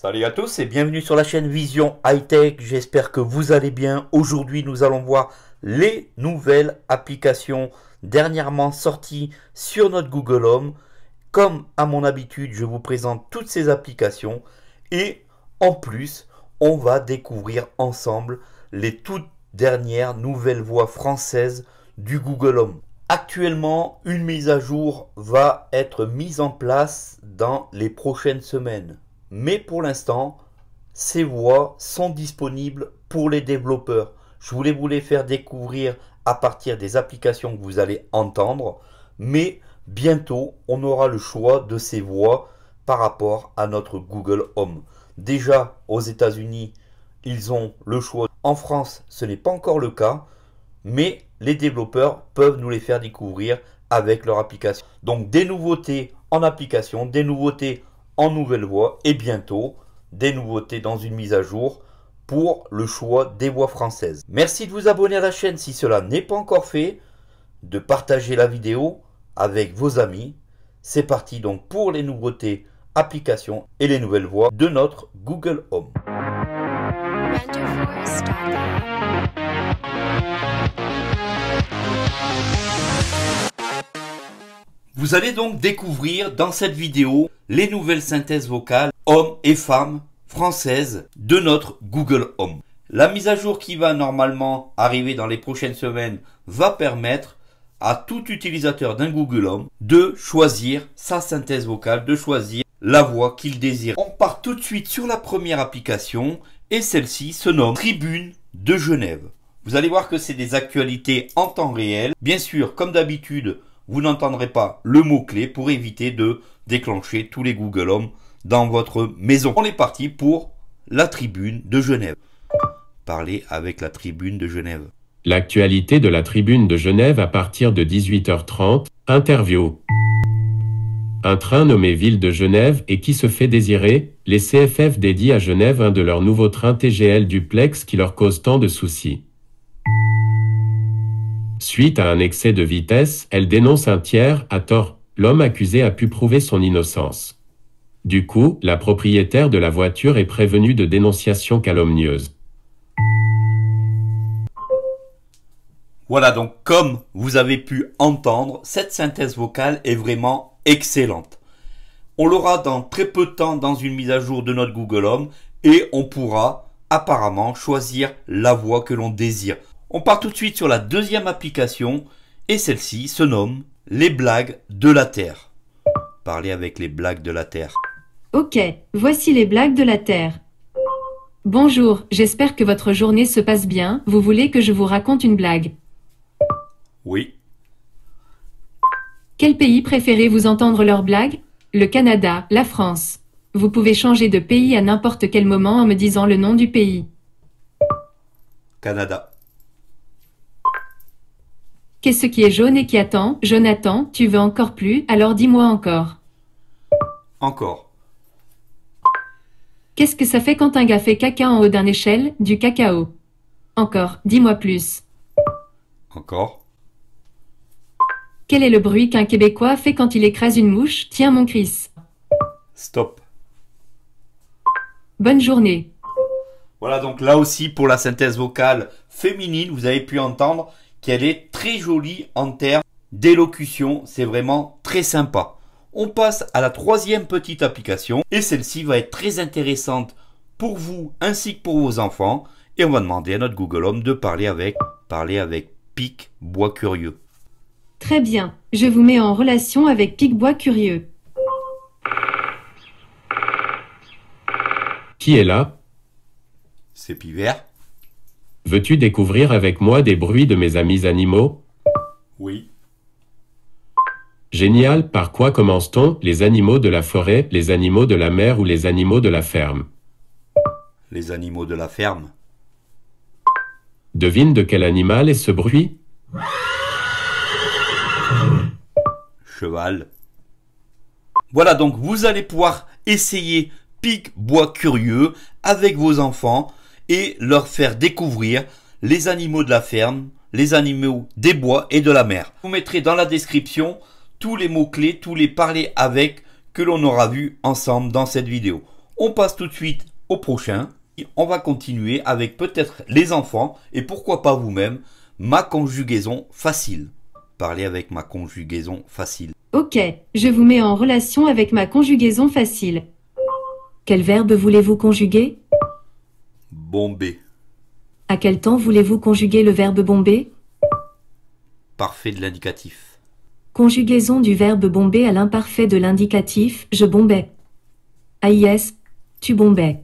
Salut à tous et bienvenue sur la chaîne Vision High Tech. J'espère que vous allez bien. Aujourd'hui, nous allons voir les nouvelles applications dernièrement sorties sur notre Google Home. Comme à mon habitude, je vous présente toutes ces applications et en plus, on va découvrir ensemble les toutes dernières nouvelles voix françaises du Google Home. Actuellement, une mise à jour va être mise en place dans les prochaines semaines. Mais pour l'instant, ces voix sont disponibles pour les développeurs. Je voulais vous les faire découvrir à partir des applications que vous allez entendre. Mais bientôt, on aura le choix de ces voix par rapport à notre Google Home. Déjà, aux États-Unis, ils ont le choix. En France, ce n'est pas encore le cas. Mais les développeurs peuvent nous les faire découvrir avec leur application. Donc des nouveautés en application, des nouveautés en nouvelle voix et bientôt des nouveautés dans une mise à jour pour le choix des voix françaises. Merci de vous abonner à la chaîne si cela n'est pas encore fait, de partager la vidéo avec vos amis. C'est parti donc pour les nouveautés applications et les nouvelles voix de notre Google Home. Vous allez donc découvrir dans cette vidéo les nouvelles synthèses vocales hommes et femmes françaises de notre Google Home. La mise à jour qui va normalement arriver dans les prochaines semaines va permettre à tout utilisateur d'un Google Home de choisir sa synthèse vocale, de choisir la voix qu'il désire. On part tout de suite sur la première application et celle-ci se nomme Tribune de Genève. Vous allez voir que c'est des actualités en temps réel. Bien sûr, comme d'habitude, vous n'entendrez pas le mot-clé pour éviter de déclencher tous les Google Home dans votre maison. On est parti pour la tribune de Genève. Parler avec la tribune de Genève. L'actualité de la tribune de Genève à partir de 18h30. Interview. Un train nommé Ville de Genève et qui se fait désirer, les CFF dédient à Genève un de leurs nouveaux trains TGL duplex qui leur cause tant de soucis. Suite à un excès de vitesse, elle dénonce un tiers, à tort. L'homme accusé a pu prouver son innocence. Du coup, la propriétaire de la voiture est prévenue de dénonciation calomnieuse. Voilà donc comme vous avez pu entendre, cette synthèse vocale est vraiment excellente. On l'aura dans très peu de temps dans une mise à jour de notre Google Home et on pourra apparemment choisir la voix que l'on désire. On part tout de suite sur la deuxième application et celle-ci se nomme Les blagues de la Terre. Parlez avec les blagues de la Terre. Ok, voici les blagues de la Terre. Bonjour, j'espère que votre journée se passe bien. Vous voulez que je vous raconte une blague? Oui. Quel pays préférez-vous entendre leurs blagues Le Canada, la France. Vous pouvez changer de pays à n'importe quel moment en me disant le nom du pays. Canada. Qu'est-ce qui est jaune et qui attend? Jonathan, tu veux encore plus? Alors dis-moi encore. Encore. Qu'est-ce que ça fait quand un gars fait caca en haut d'un échelle Du cacao? Encore, dis-moi plus. Encore. Quel est le bruit qu'un Québécois fait quand il écrase une mouche? Tiens mon Chris. Stop. Bonne journée. Voilà donc là aussi pour la synthèse vocale féminine, vous avez pu entendre qu'elle est très jolie en termes d'élocution. C'est vraiment très sympa. On passe à la troisième petite application et celle-ci va être très intéressante pour vous ainsi que pour vos enfants. Et on va demander à notre Google Home de parler avec, parler avec Pic Bois Curieux. Très bien, je vous mets en relation avec Pic Bois Curieux. Qui est là? C'est Pivert Veux-tu découvrir avec moi des bruits de mes amis animaux? Oui. Génial, par quoi commence-t-on? Les animaux de la forêt, les animaux de la mer ou les animaux de la ferme? Les animaux de la ferme. Devine de quel animal est ce bruit? Cheval. Voilà donc vous allez pouvoir essayer Pic Bois Curieux avec vos enfants et leur faire découvrir les animaux de la ferme, les animaux des bois et de la mer. Vous mettrai dans la description tous les mots-clés, tous les parler avec que l'on aura vu ensemble dans cette vidéo. On passe tout de suite au prochain. On va continuer avec peut-être les enfants et pourquoi pas vous-même, ma conjugaison facile. Parlez avec ma conjugaison facile. Ok, je vous mets en relation avec ma conjugaison facile. Quel verbe voulez-vous conjuguer? Bomber. À quel temps voulez-vous conjuguer le verbe bomber Parfait de l'indicatif. Conjugaison du verbe bomber à l'imparfait de l'indicatif je bombais. AIS, tu bombais.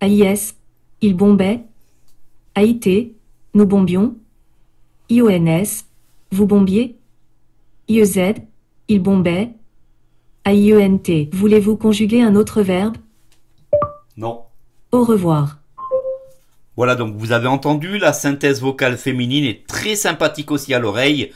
AIS, il bombait. AIT, nous bombions. IONS, vous bombiez. IEZ, il bombait. AIENT, voulez-vous conjuguer un autre verbe? Non. Au revoir. Voilà, donc vous avez entendu, la synthèse vocale féminine est très sympathique aussi à l'oreille.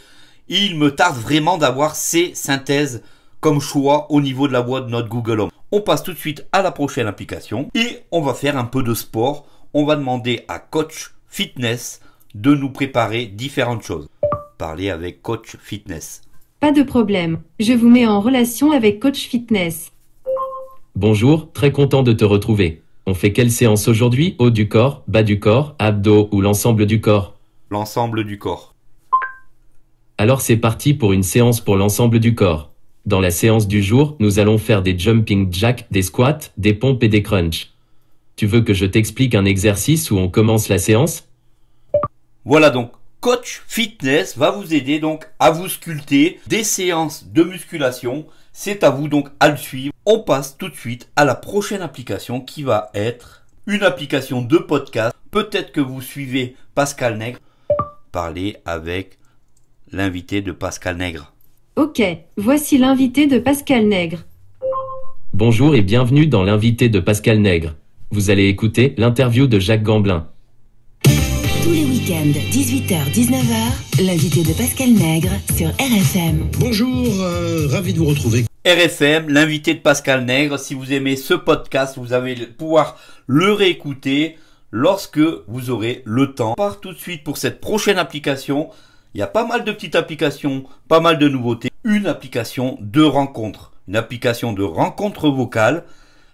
Il me tarde vraiment d'avoir ces synthèses comme choix au niveau de la voix de notre Google Home. On passe tout de suite à la prochaine application et on va faire un peu de sport. On va demander à Coach Fitness de nous préparer différentes choses. Parler avec Coach Fitness. Pas de problème. Je vous mets en relation avec Coach Fitness. Bonjour, très content de te retrouver. On fait quelle séance aujourd'hui? Haut du corps, bas du corps, abdos ou l'ensemble du corps? L'ensemble du corps. Alors c'est parti pour une séance pour l'ensemble du corps. Dans la séance du jour, nous allons faire des jumping jacks, des squats, des pompes et des crunchs. Tu veux que je t'explique un exercice où on commence la séance? Voilà donc, Coach Fitness va vous aider donc à vous sculpter des séances de musculation. C'est à vous donc à le suivre. On passe tout de suite à la prochaine application qui va être une application de podcast. Peut-être que vous suivez Pascal Nègre. Parler avec l'invité de Pascal Nègre. Ok, voici l'invité de Pascal Nègre. Bonjour et bienvenue dans l'invité de Pascal Nègre. Vous allez écouter l'interview de Jacques Gamblin. Tous les week-ends, 18h-19h, l'invité de Pascal Nègre sur RFM. Bonjour, euh, ravi de vous retrouver. RFM, l'invité de Pascal Nègre. Si vous aimez ce podcast, vous allez pouvoir le réécouter lorsque vous aurez le temps. On part tout de suite pour cette prochaine application. Il y a pas mal de petites applications, pas mal de nouveautés. Une application de rencontre, une application de rencontre vocale.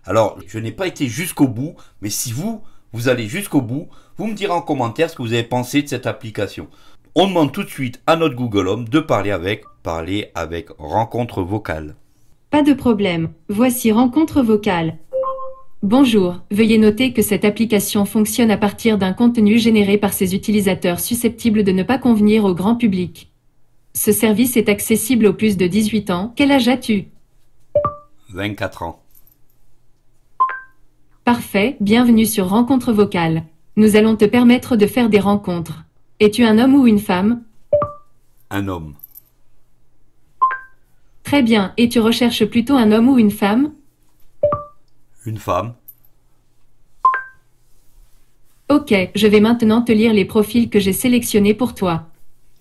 Alors, je n'ai pas été jusqu'au bout, mais si vous, vous allez jusqu'au bout, vous me direz en commentaire ce que vous avez pensé de cette application. On demande tout de suite à notre Google Home de parler avec, parler avec rencontre vocale. Pas de problème. Voici rencontre vocale. Bonjour, veuillez noter que cette application fonctionne à partir d'un contenu généré par ses utilisateurs susceptibles de ne pas convenir au grand public. Ce service est accessible aux plus de 18 ans. Quel âge as-tu? 24 ans. Parfait, bienvenue sur Rencontre vocale. Nous allons te permettre de faire des rencontres. Es-tu un homme ou une femme? Un homme. Très bien, et tu recherches plutôt un homme ou une femme? Une femme. Ok, je vais maintenant te lire les profils que j'ai sélectionnés pour toi.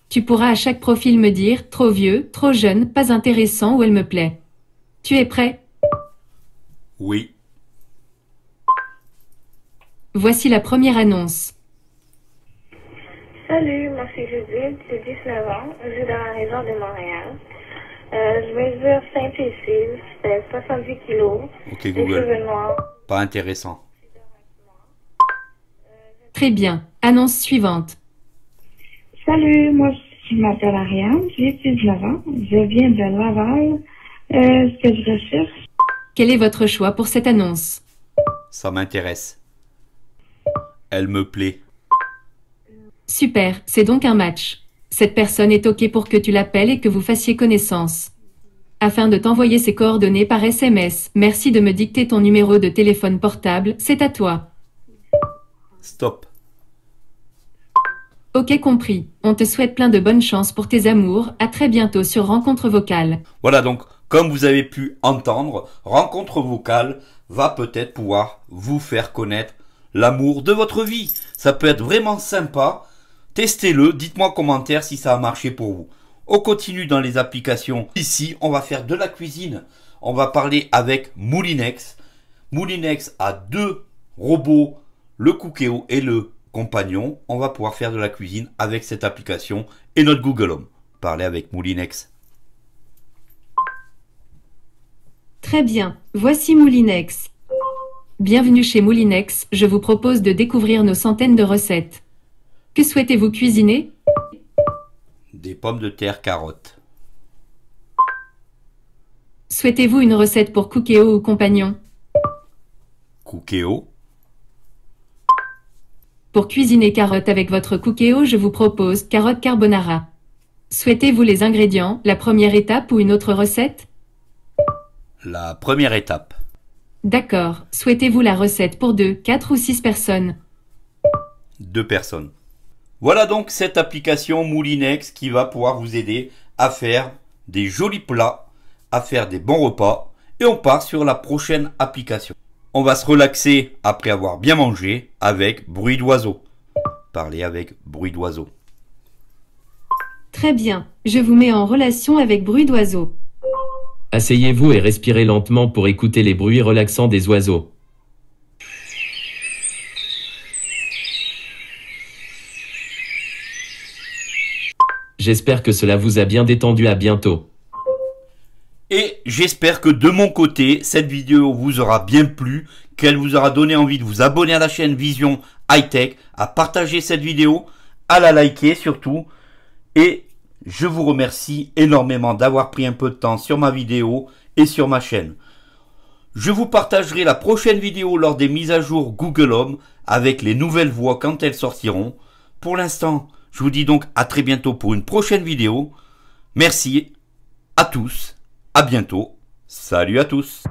Tu pourras à chaque profil me dire trop vieux, trop jeune, pas intéressant ou elle me plaît. Tu es prêt? Oui. Voici la première annonce. Salut, moi c'est Judith, j'ai 19 ans, je vis dans la région de Montréal. Euh, je mesure 5 pieds 6, je fais 70 kilos, Ok Google. noirs. Pas intéressant. Très bien. Annonce suivante. Salut, moi je m'appelle Ariane, j'ai 19 ans, je viens de Laval. Euh, ce que je recherche, Quel est votre choix pour cette annonce? Ça m'intéresse. Elle me plaît. Super, c'est donc un match. Cette personne est OK pour que tu l'appelles et que vous fassiez connaissance. Afin de t'envoyer ses coordonnées par SMS, merci de me dicter ton numéro de téléphone portable, c'est à toi. Stop. Ok compris. On te souhaite plein de bonnes chances pour tes amours. À très bientôt sur Rencontre Vocale. Voilà donc, comme vous avez pu entendre, rencontre vocale va peut-être pouvoir vous faire connaître l'amour de votre vie. Ça peut être vraiment sympa. Testez-le, dites-moi en commentaire si ça a marché pour vous. On continue dans les applications. Ici, on va faire de la cuisine. On va parler avec Moulinex. Moulinex a deux robots, le Cookéo et le compagnon. On va pouvoir faire de la cuisine avec cette application et notre Google Home. Parler avec Moulinex. Très bien. Voici Moulinex. Bienvenue chez Moulinex, je vous propose de découvrir nos centaines de recettes. Que souhaitez-vous cuisiner? Des pommes de terre carottes. Souhaitez-vous une recette pour Cookéo ou compagnon? Cookéo. Pour cuisiner carottes avec votre Cookéo, je vous propose carotte carbonara. Souhaitez-vous les ingrédients, la première étape ou une autre recette? La première étape. D'accord. Souhaitez-vous la recette pour deux, quatre ou six personnes? Deux personnes. Voilà donc cette application Moulinex qui va pouvoir vous aider à faire des jolis plats, à faire des bons repas. Et on part sur la prochaine application. On va se relaxer après avoir bien mangé avec bruit d'oiseau. Parler avec bruit d'oiseau. Très bien. Je vous mets en relation avec bruit d'oiseau. Asseyez-vous et respirez lentement pour écouter les bruits relaxants des oiseaux. J'espère que cela vous a bien détendu. À bientôt. Et j'espère que de mon côté, cette vidéo vous aura bien plu, qu'elle vous aura donné envie de vous abonner à la chaîne Vision High Tech, à partager cette vidéo, à la liker surtout. Et je vous remercie énormément d'avoir pris un peu de temps sur ma vidéo et sur ma chaîne. Je vous partagerai la prochaine vidéo lors des mises à jour Google Home avec les nouvelles voix quand elles sortiront. Pour l'instant, je vous dis donc à très bientôt pour une prochaine vidéo. Merci à tous, à bientôt, salut à tous.